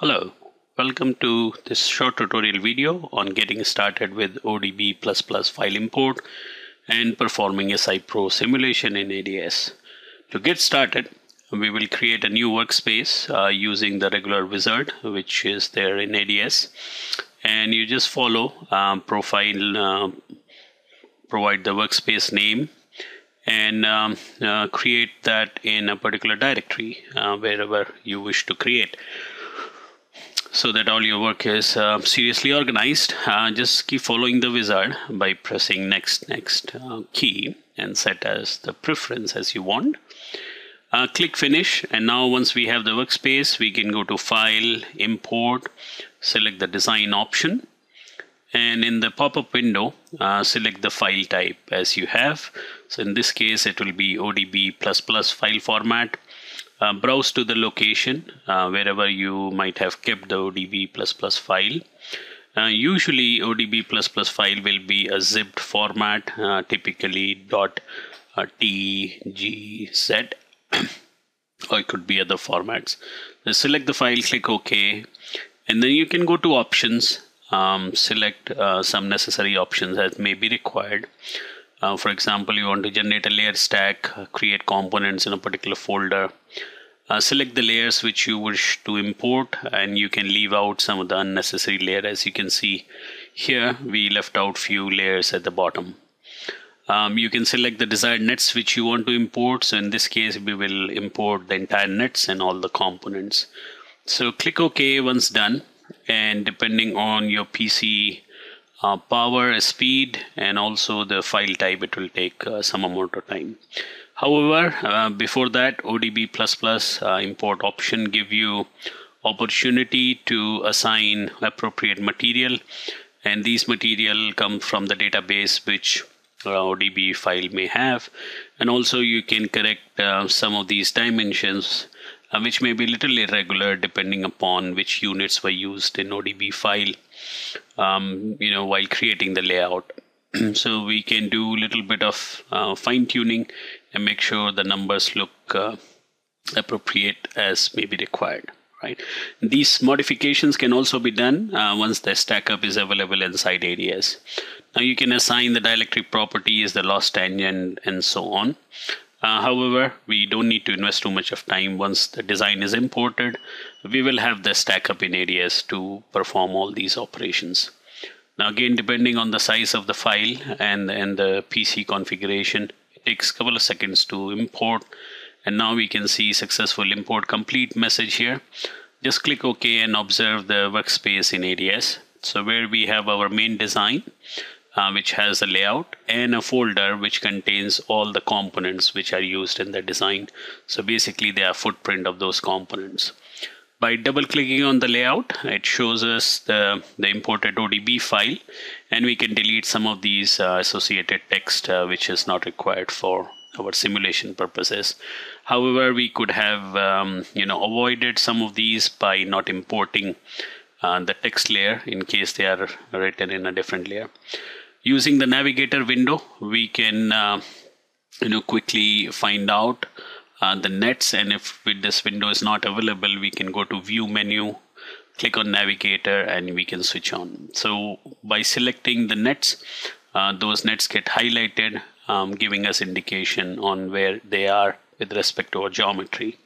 Hello, welcome to this short tutorial video on getting started with ODB++ file import and performing SI Pro simulation in ADS. To get started, we will create a new workspace uh, using the regular wizard which is there in ADS and you just follow um, profile uh, provide the workspace name and um, uh, create that in a particular directory uh, wherever you wish to create so that all your work is uh, seriously organized. Uh, just keep following the wizard by pressing next next uh, key and set as the preference as you want. Uh, click finish and now once we have the workspace we can go to file import select the design option and in the pop-up window uh, select the file type as you have so in this case it will be odb++ file format uh, browse to the location uh, wherever you might have kept the ODB++ file. Uh, usually ODB++ file will be a zipped format, uh, typically dot uh, .tgz or it could be other formats. So select the file, click OK, and then you can go to options, um, select uh, some necessary options that may be required. Uh, for example, you want to generate a layer stack, uh, create components in a particular folder. Uh, select the layers which you wish to import and you can leave out some of the unnecessary layer as you can see here we left out few layers at the bottom. Um, you can select the desired nets which you want to import so in this case we will import the entire nets and all the components. So click OK once done and depending on your PC uh, power, speed, and also the file type, it will take uh, some amount of time. However, uh, before that, ODB++ uh, import option give you opportunity to assign appropriate material, and these material come from the database which uh, ODB file may have, and also you can correct uh, some of these dimensions uh, which may be little irregular depending upon which units were used in ODB file, um, you know, while creating the layout. so we can do a little bit of uh, fine tuning and make sure the numbers look uh, appropriate as may be required. Right. These modifications can also be done uh, once the stack up is available inside ADS. Now you can assign the dielectric properties, the loss tangent, and so on. Uh, however, we don't need to invest too much of time once the design is imported. We will have the stack up in ADS to perform all these operations. Now again, depending on the size of the file and, and the PC configuration, takes a couple of seconds to import. And now we can see successful import complete message here. Just click OK and observe the workspace in ADS. So where we have our main design, uh, which has a layout and a folder which contains all the components which are used in the design. So basically they are footprint of those components. By double clicking on the layout, it shows us the, the imported ODB file and we can delete some of these uh, associated text uh, which is not required for our simulation purposes. However, we could have um, you know avoided some of these by not importing uh, the text layer in case they are written in a different layer using the navigator window we can uh, you know quickly find out uh, the nets and if this window is not available we can go to view menu click on navigator and we can switch on. So by selecting the nets uh, those nets get highlighted um, giving us indication on where they are with respect to our geometry.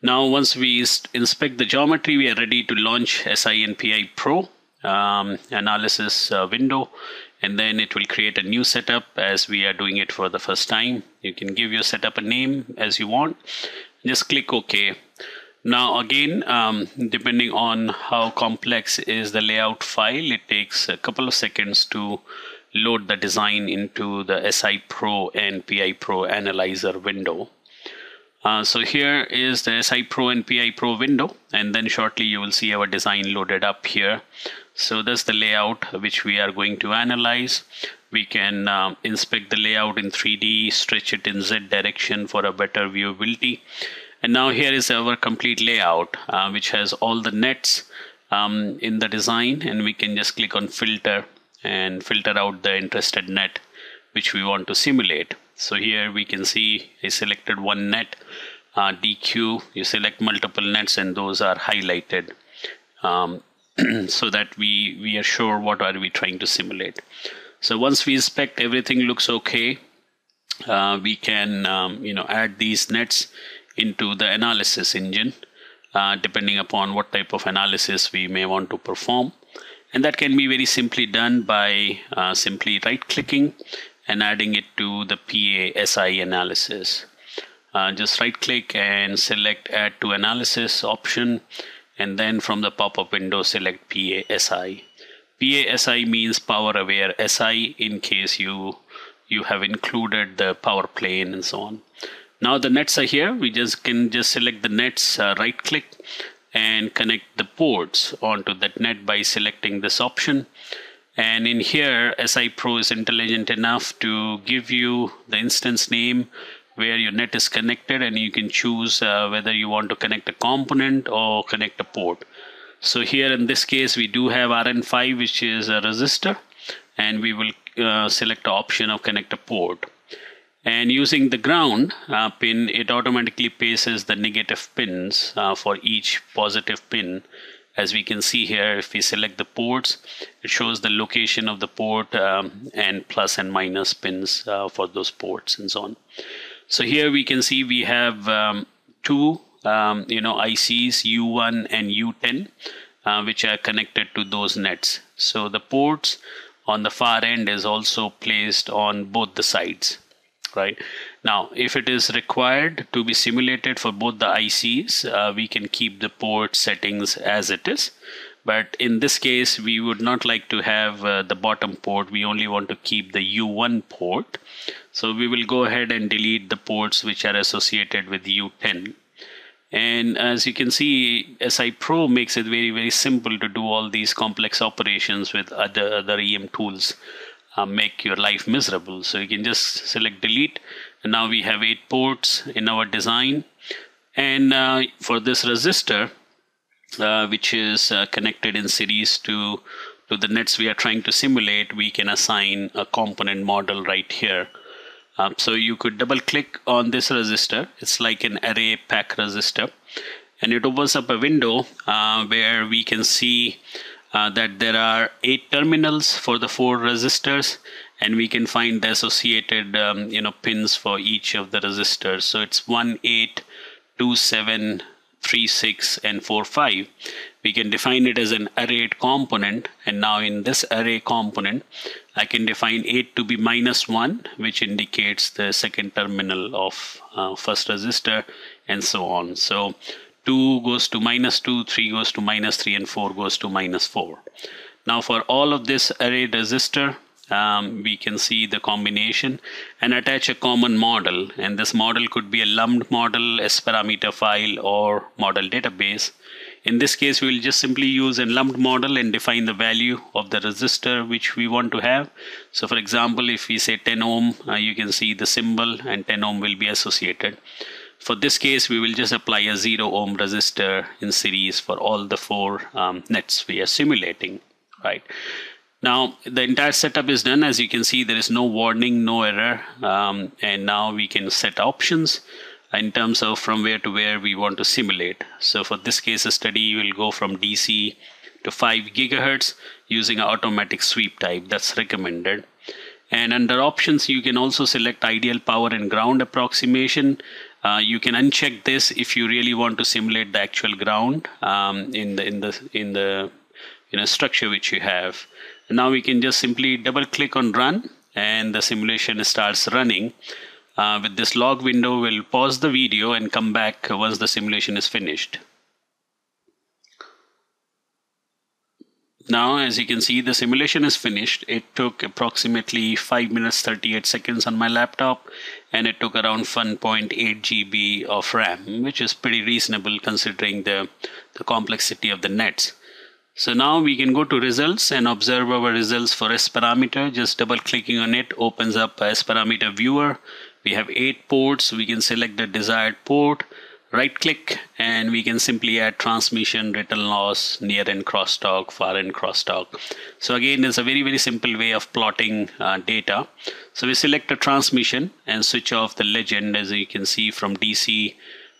Now once we inspect the geometry we are ready to launch SINPI Pro um, analysis uh, window and then it will create a new setup as we are doing it for the first time. You can give your setup a name as you want. Just click OK. Now again, um, depending on how complex is the layout file, it takes a couple of seconds to load the design into the SI Pro and PI Pro analyzer window. Uh, so here is the SI Pro and PI Pro window and then shortly you will see our design loaded up here. So that's the layout which we are going to analyze. We can uh, inspect the layout in 3D, stretch it in Z direction for a better viewability. And now here is our complete layout uh, which has all the nets um, in the design and we can just click on filter and filter out the interested net which we want to simulate. So here we can see I selected one net uh, DQ, you select multiple nets and those are highlighted. um, so that we we are sure what are we trying to simulate. So once we inspect everything looks okay, uh, we can um, you know add these nets into the analysis engine uh, depending upon what type of analysis we may want to perform and that can be very simply done by uh, simply right clicking and adding it to the PASI analysis. Uh, just right click and select add to analysis option and then from the pop-up window select PASI. PASI means power aware SI in case you you have included the power plane and so on. Now the nets are here. We just can just select the nets, uh, right click and connect the ports onto that net by selecting this option. And in here, SI Pro is intelligent enough to give you the instance name where your net is connected and you can choose uh, whether you want to connect a component or connect a port. So here in this case, we do have RN5, which is a resistor, and we will uh, select the option of connect a port. And using the ground uh, pin, it automatically paces the negative pins uh, for each positive pin. As we can see here, if we select the ports, it shows the location of the port um, and plus and minus pins uh, for those ports and so on. So here we can see we have um, two um, you know ICs U1 and U10 uh, which are connected to those nets. So the ports on the far end is also placed on both the sides right? Now if it is required to be simulated for both the ICs uh, we can keep the port settings as it is. But in this case we would not like to have uh, the bottom port. We only want to keep the U1 port. So we will go ahead and delete the ports which are associated with U10 and as you can see SI Pro makes it very very simple to do all these complex operations with other other EM tools uh, make your life miserable. So you can just select delete. And now we have eight ports in our design. And uh, for this resistor, uh, which is uh, connected in series to, to the nets we are trying to simulate, we can assign a component model right here. Um, so you could double click on this resistor. It's like an array pack resistor. And it opens up a window uh, where we can see uh, that there are eight terminals for the four resistors and we can find the associated um, you know pins for each of the resistors. So it's 1 8 2 7 3 6 and 4 5 we can define it as an arrayed component and now in this array component I can define 8 to be minus 1 which indicates the second terminal of uh, first resistor and so on. So 2 goes to minus 2, 3 goes to minus 3, and 4 goes to minus 4. Now for all of this array resistor, um, we can see the combination and attach a common model. And this model could be a lumped model, S parameter file, or model database. In this case, we will just simply use a lumped model and define the value of the resistor which we want to have. So for example, if we say 10 ohm, uh, you can see the symbol and 10 ohm will be associated. For this case, we will just apply a 0 ohm resistor in series for all the four um, nets we are simulating, right? Now, the entire setup is done. As you can see, there is no warning, no error. Um, and now we can set options in terms of from where to where we want to simulate. So for this case study, we'll go from DC to 5 gigahertz using an automatic sweep type that's recommended. And under options, you can also select ideal power and ground approximation. Uh, you can uncheck this if you really want to simulate the actual ground um, in the in the in the you know structure which you have. And now we can just simply double click on run and the simulation starts running. Uh, with this log window, we'll pause the video and come back once the simulation is finished. Now, as you can see, the simulation is finished. It took approximately 5 minutes 38 seconds on my laptop and it took around 1.8 GB of RAM, which is pretty reasonable considering the, the complexity of the nets. So now we can go to results and observe our results for S parameter. Just double clicking on it opens up S parameter viewer. We have eight ports. We can select the desired port right click and we can simply add transmission return loss near end crosstalk far end crosstalk so again it's a very very simple way of plotting uh, data so we select a transmission and switch off the legend as you can see from DC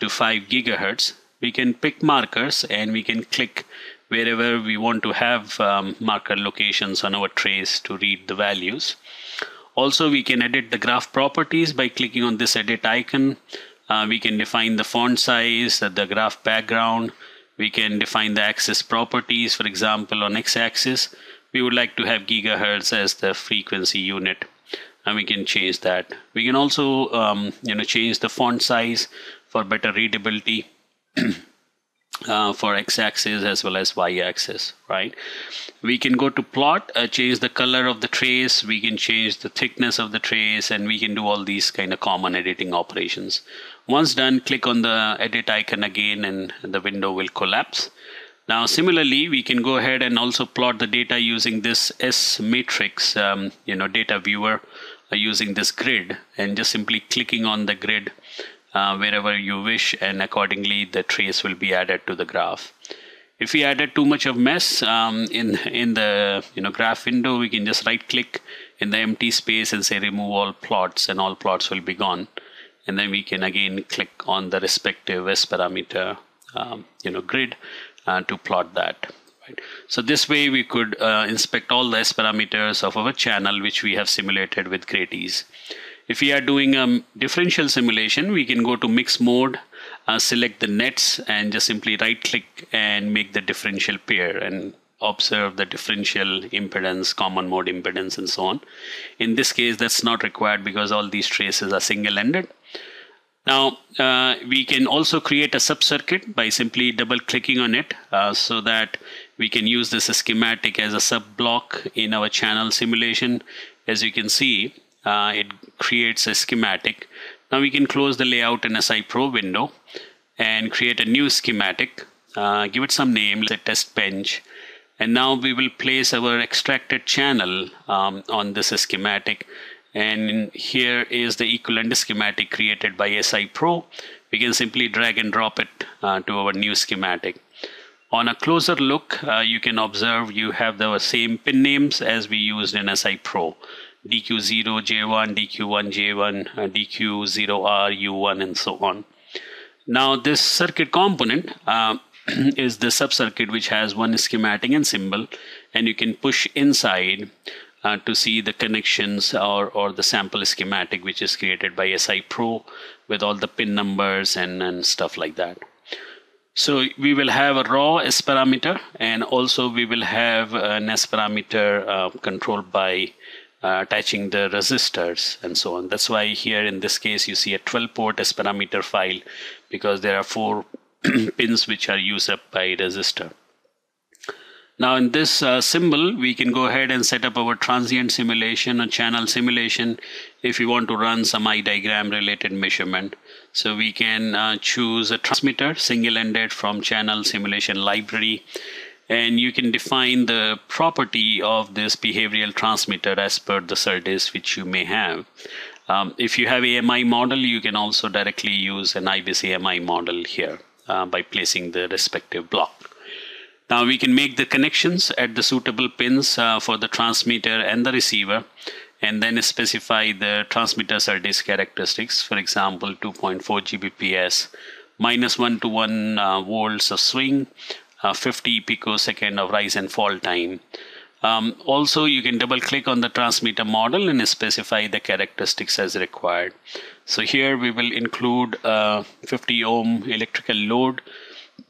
to 5 gigahertz we can pick markers and we can click wherever we want to have um, marker locations on our trace to read the values. Also, we can edit the graph properties by clicking on this edit icon. Uh, we can define the font size, the graph background. We can define the axis properties. For example, on x-axis, we would like to have gigahertz as the frequency unit and we can change that. We can also um, you know change the font size for better readability uh, for x-axis as well as y-axis, right? We can go to plot, uh, change the color of the trace, we can change the thickness of the trace, and we can do all these kind of common editing operations. Once done, click on the edit icon again and the window will collapse. Now, similarly, we can go ahead and also plot the data using this S matrix, um, you know, data viewer uh, using this grid and just simply clicking on the grid uh, wherever you wish and accordingly the trace will be added to the graph. If we added too much of mess um, in, in the you know, graph window, we can just right click in the empty space and say remove all plots and all plots will be gone. And then we can again click on the respective S parameter um, you know, grid uh, to plot that. Right. So this way we could uh, inspect all the S parameters of our channel which we have simulated with great ease. If we are doing a differential simulation, we can go to mix mode, uh, select the nets and just simply right click and make the differential pair and observe the differential impedance, common mode impedance and so on. In this case, that's not required because all these traces are single-ended. Now, uh, we can also create a subcircuit by simply double clicking on it uh, so that we can use this schematic as a sub block in our channel simulation. As you can see, uh, it creates a schematic. Now we can close the layout in SI Pro window and create a new schematic. Uh, give it some name, let's say test bench. And now we will place our extracted channel um, on this schematic. And here is the equivalent schematic created by SI Pro. We can simply drag and drop it uh, to our new schematic. On a closer look, uh, you can observe you have the same pin names as we used in SI Pro. DQ0, J1, DQ1, J1, uh, DQ0R, U1, and so on. Now, this circuit component uh, is the subcircuit which has one schematic and symbol, and you can push inside uh, to see the connections or, or the sample schematic which is created by SI Pro with all the pin numbers and, and stuff like that. So we will have a raw S parameter and also we will have an S parameter uh, controlled by uh, attaching the resistors and so on. That's why here in this case you see a 12 port S parameter file because there are four pins which are used up by resistor. Now in this uh, symbol, we can go ahead and set up our transient simulation or channel simulation if we want to run some eye diagram related measurement. So we can uh, choose a transmitter single-ended from channel simulation library and you can define the property of this behavioral transmitter as per the SerDes which you may have. Um, if you have AMI model, you can also directly use an IBIS AMI model here uh, by placing the respective block. Now we can make the connections at the suitable pins uh, for the transmitter and the receiver and then specify the transmitter SerDes characteristics. For example, 2.4 Gbps, minus 1 to 1 uh, volts of swing, uh, 50 picosecond of rise and fall time. Um, also, you can double click on the transmitter model and specify the characteristics as required. So here we will include a 50 ohm electrical load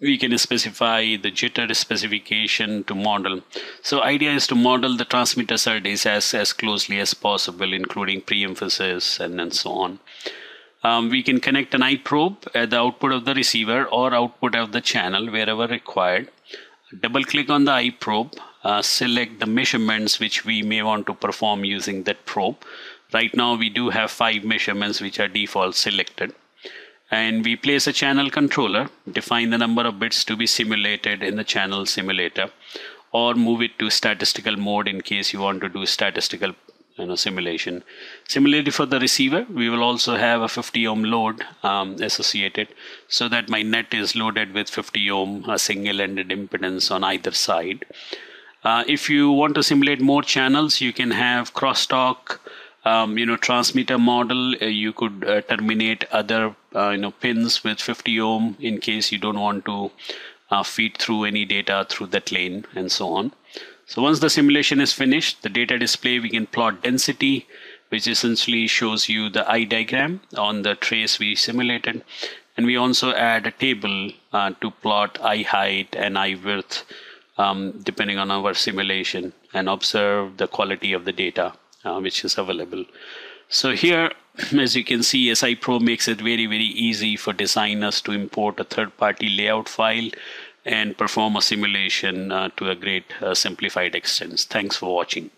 we can specify the jitter specification to model. So idea is to model the transmitter SerDes as, as closely as possible, including pre-emphasis and, and so on. Um, we can connect an EyeProbe at the output of the receiver or output of the channel wherever required. Double click on the EyeProbe, uh, select the measurements which we may want to perform using that probe. Right now we do have five measurements which are default selected and we place a channel controller, define the number of bits to be simulated in the channel simulator, or move it to statistical mode in case you want to do statistical you know, simulation. Similarly for the receiver, we will also have a 50 ohm load um, associated so that my net is loaded with 50 ohm a single-ended impedance on either side. Uh, if you want to simulate more channels, you can have crosstalk, um, you know transmitter model uh, you could uh, terminate other uh, you know pins with 50 ohm in case you don't want to uh, feed through any data through that lane and so on. So once the simulation is finished, the data display, we can plot density, which essentially shows you the eye diagram on the trace we simulated. And we also add a table to plot eye height and eye width um, depending on our simulation and observe the quality of the data uh, which is available. So here, as you can see, SI Pro makes it very, very easy for designers to import a third-party layout file and perform a simulation uh, to a great uh, simplified extent. Thanks for watching.